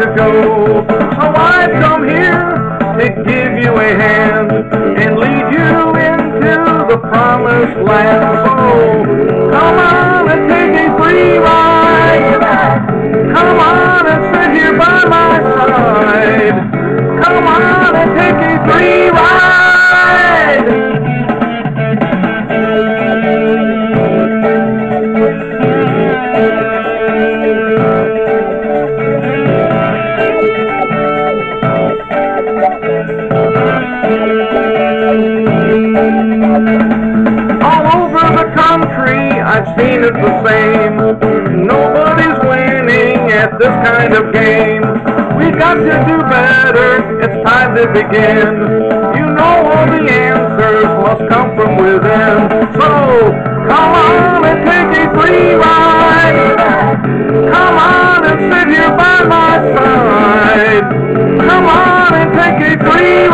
to go. So I've come here to give you a hand promised land. So come on and take a free ride. Come on and sit here by my side. Come on and take a free ride. All over the country, I've seen it the same. Nobody's winning at this kind of game. We got to do better, it's time to begin. You know all the answers must come from within. So, come on and take a free ride. Come on and sit here by my side. Come on and take a free ride.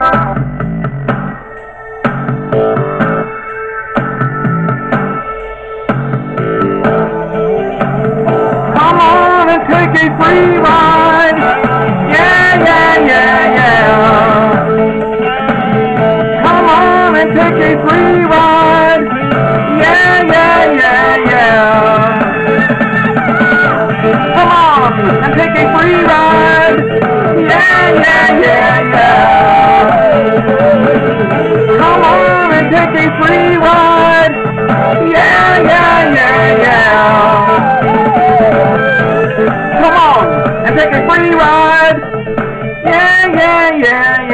Take a free ride. Yeah, na na na, come on and take a free ride, yeah, na na na, come on and take a free ride, yeah, yeah. Yeah, yeah, yeah.